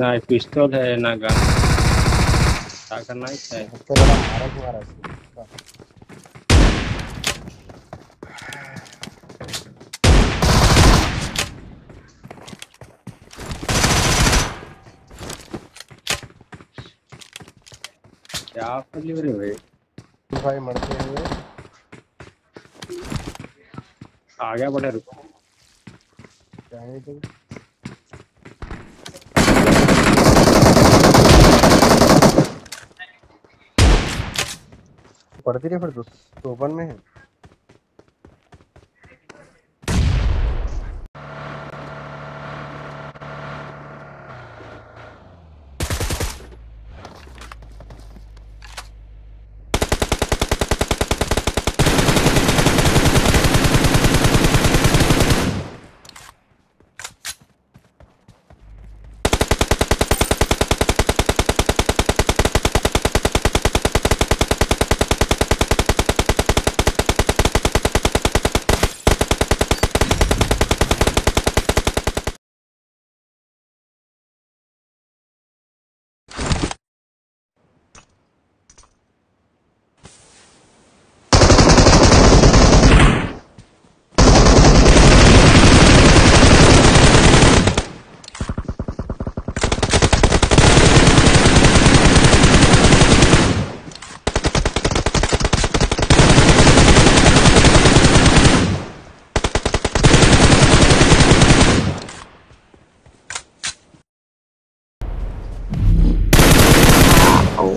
ना पिस्तौल है ना गन। क्या करना है क्या? तेरा मारा हुआ रहा क्या कर लियो भाई? मरते हुए आ गया बड़े रुको। तो। पढ़ती रहे फिर तो ओपन में है।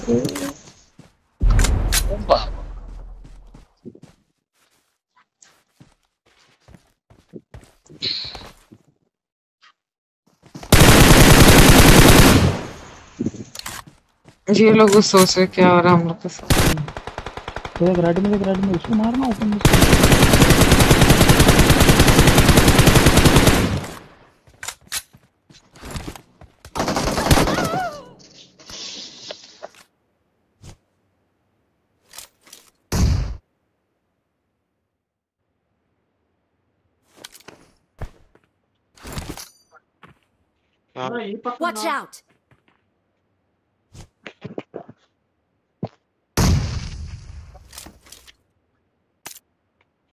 ये लोग सोच रहे क्या हो रहा है हम लोग के साथ। में में, उसको मारना ओपन में। Watch out!